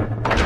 It's it's Mafuyu.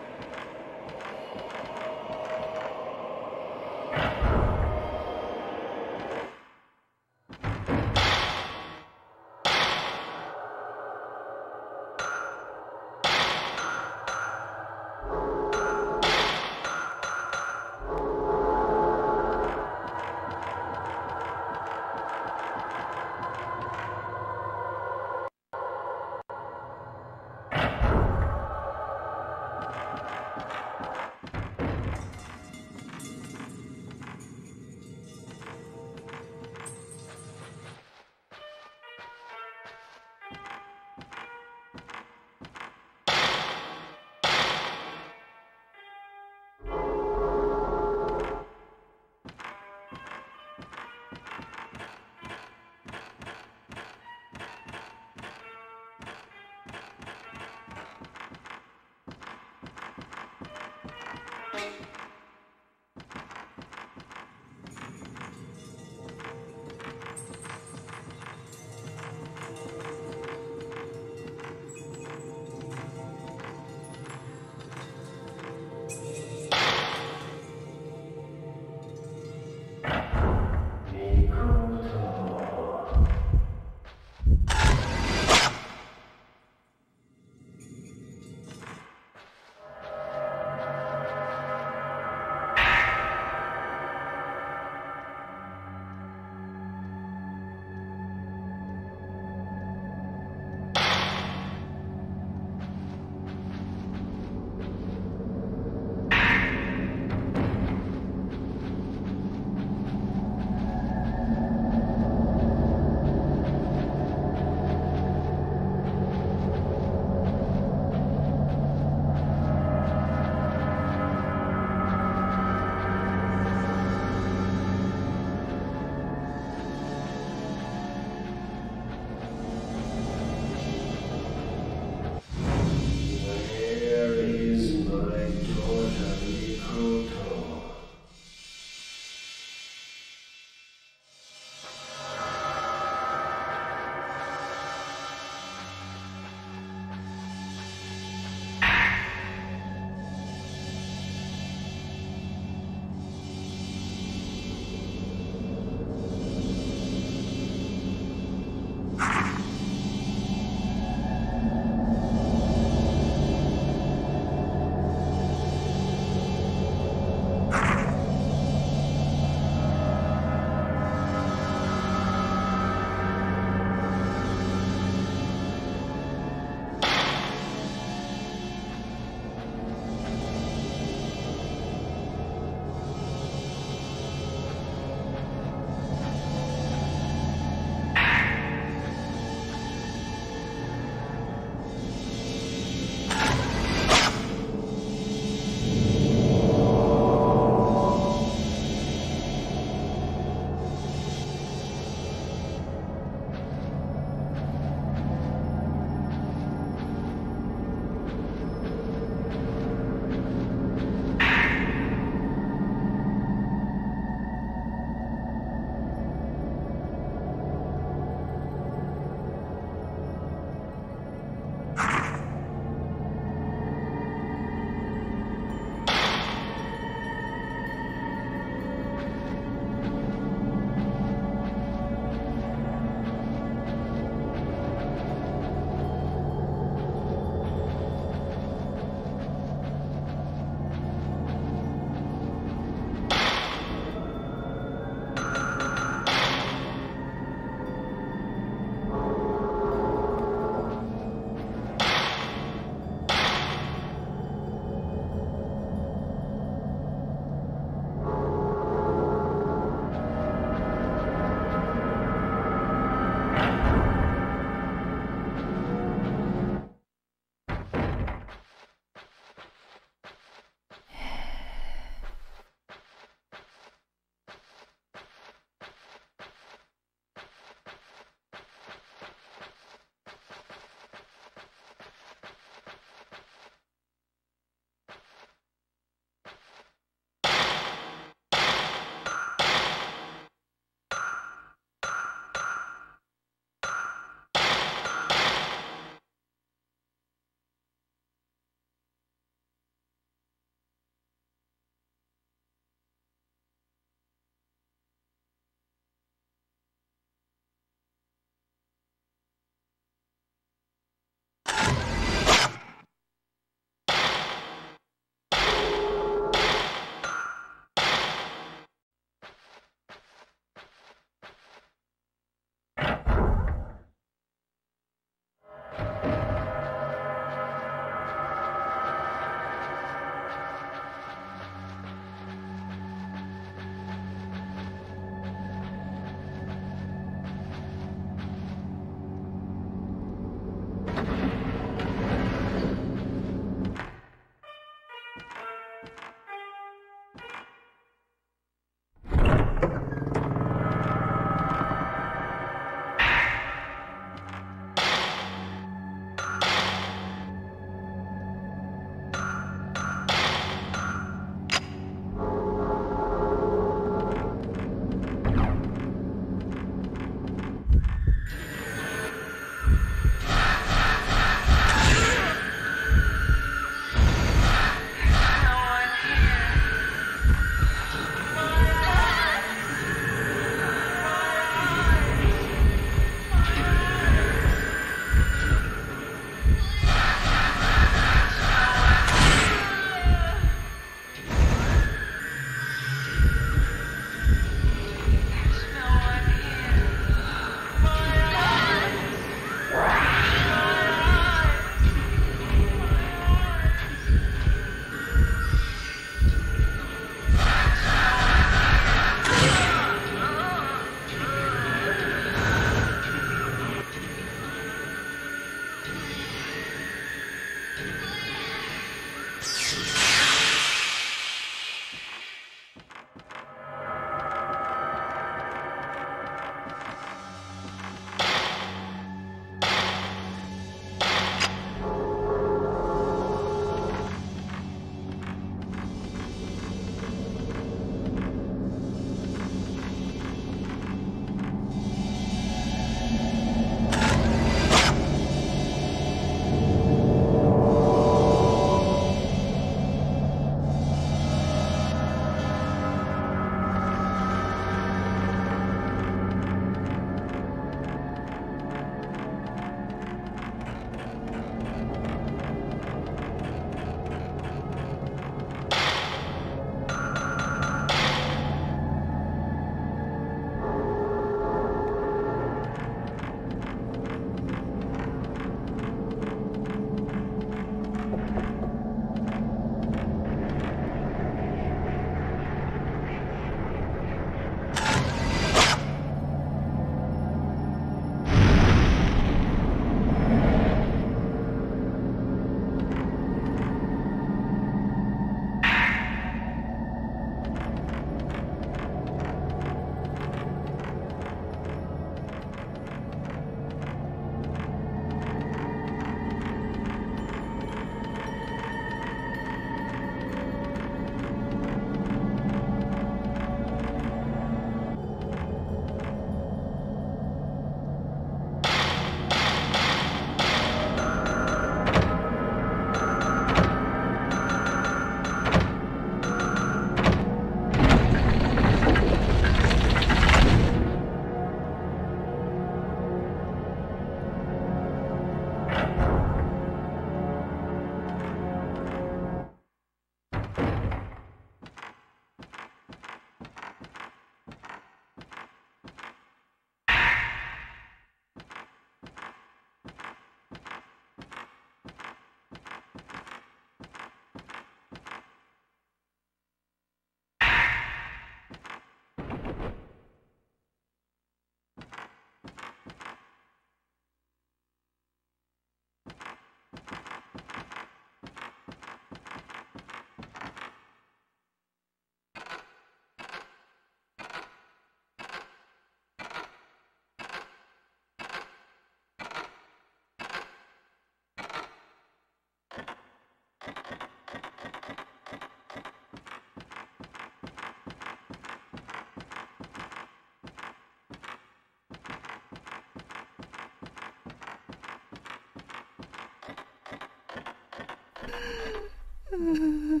Camera?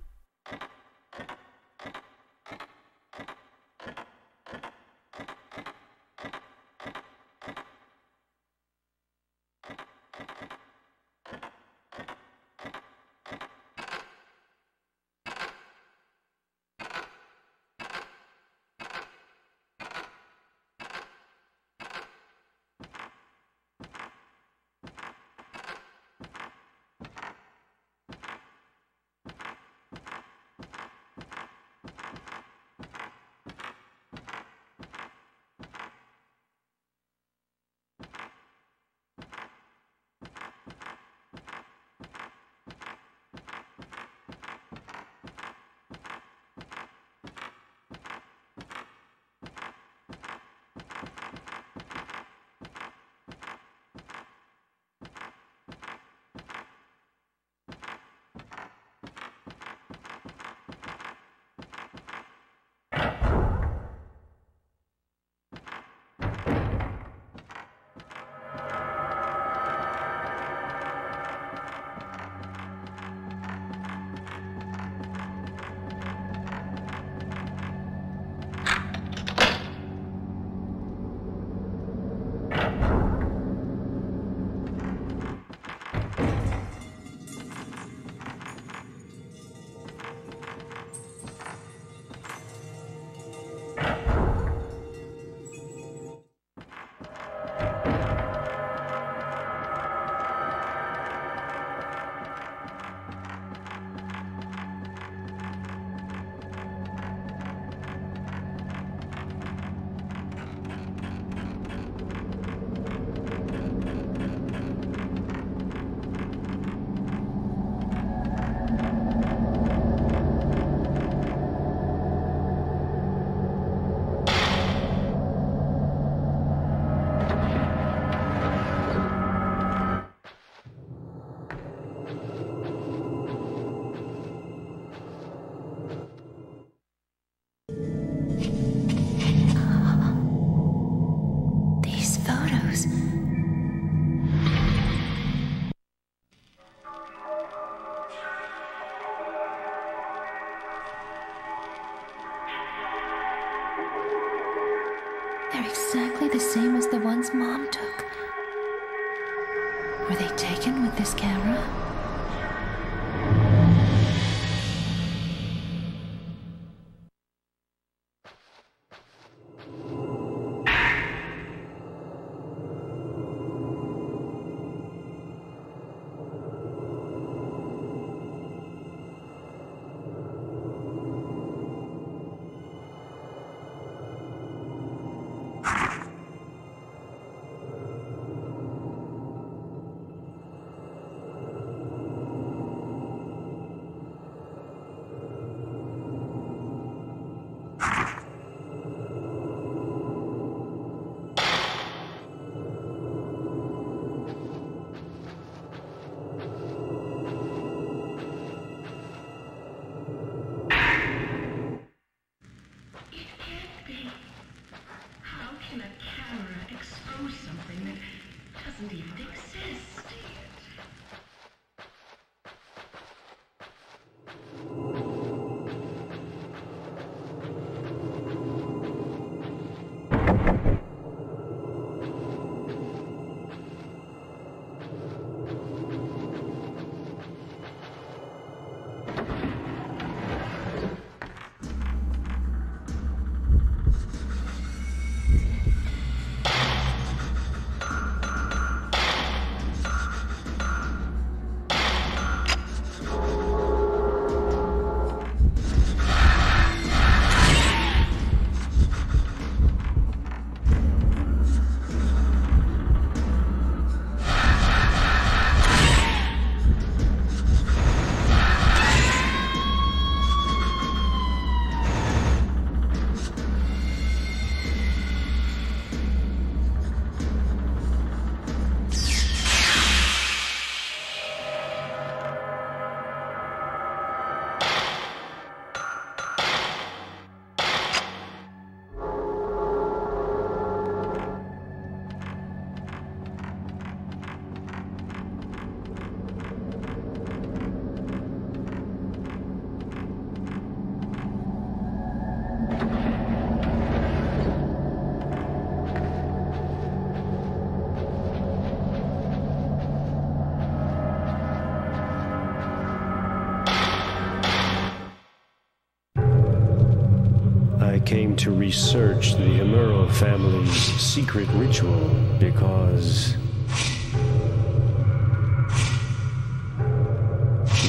family's secret ritual because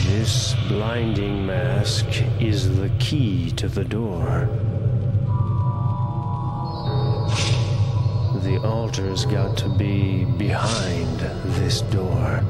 this blinding mask is the key to the door. The altar's got to be behind this door.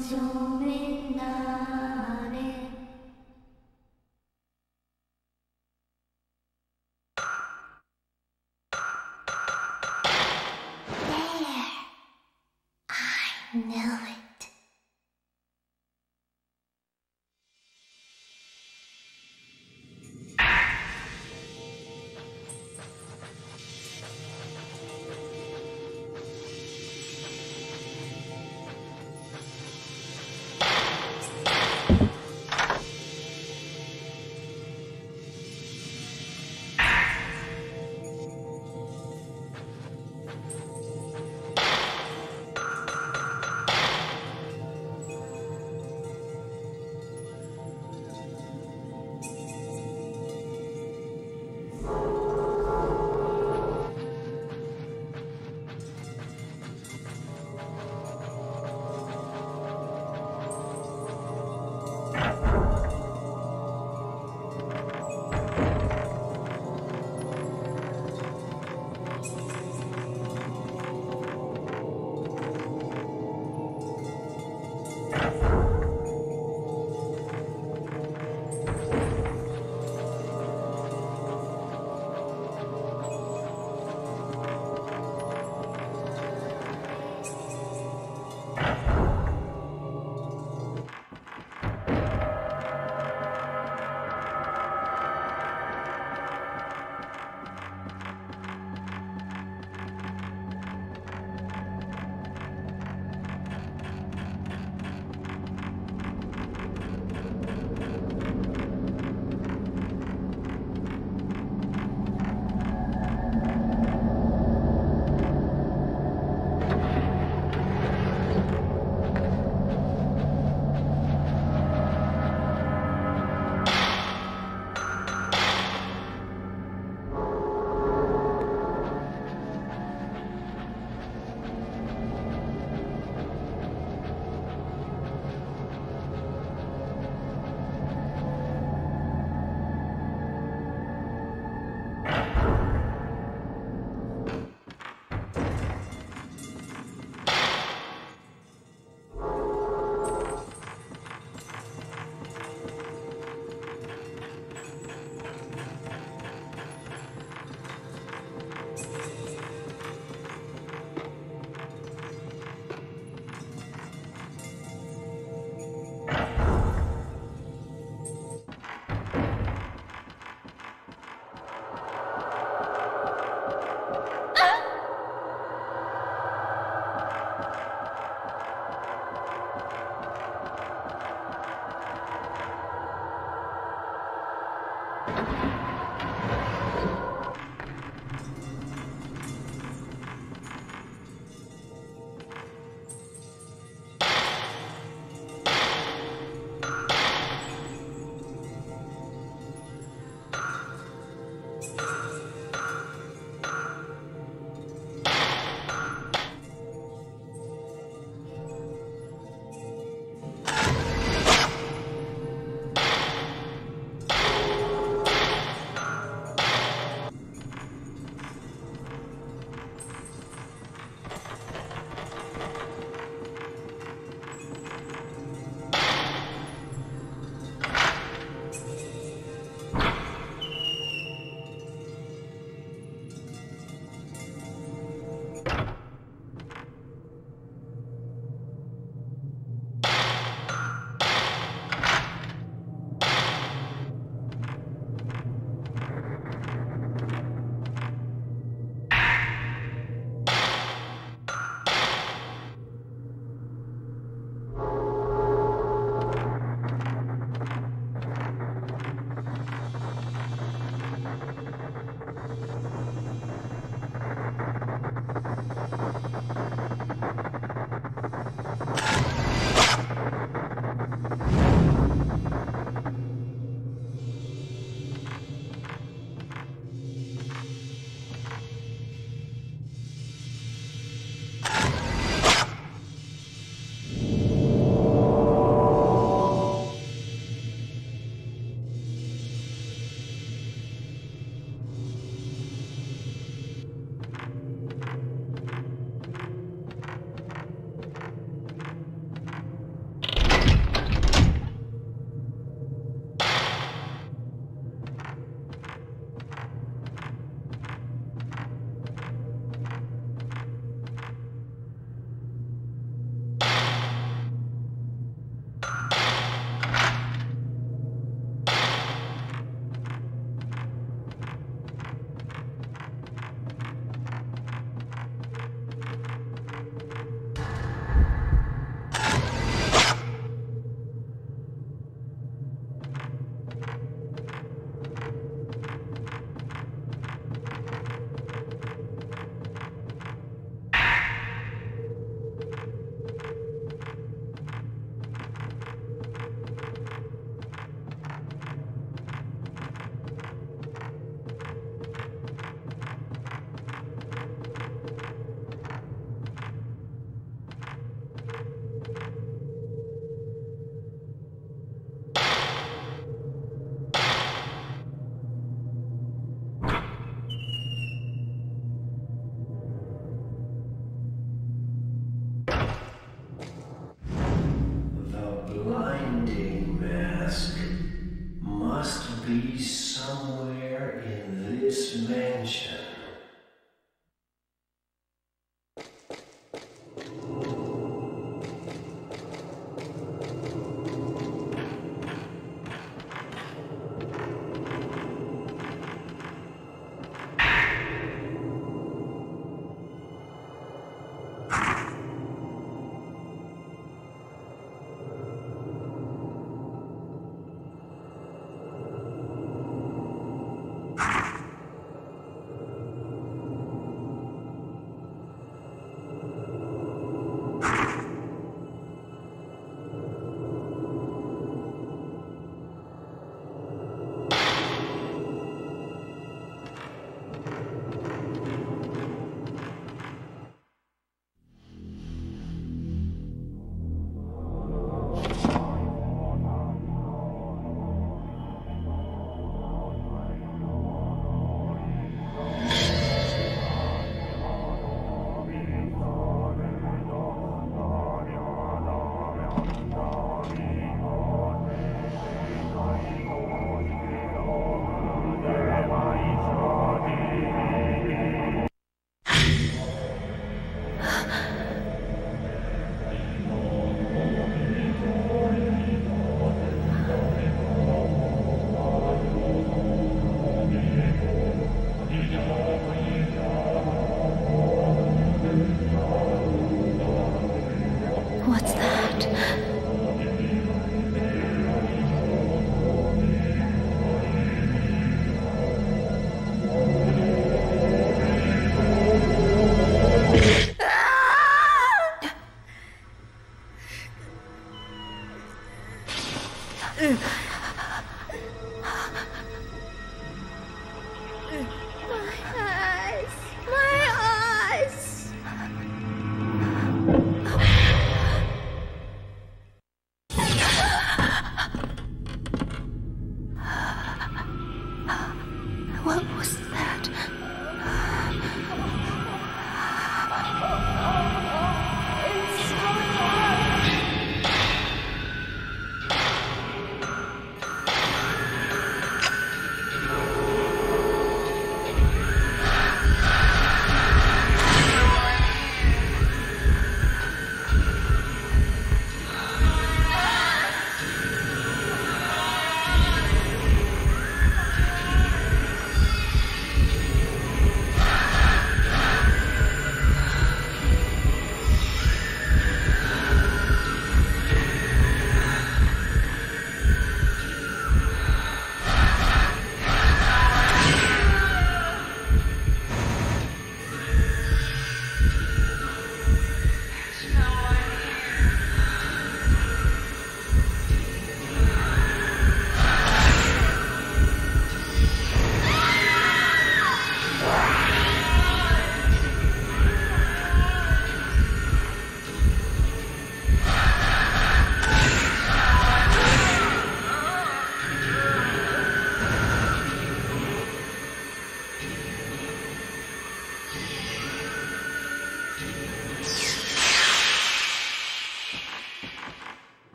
There I know.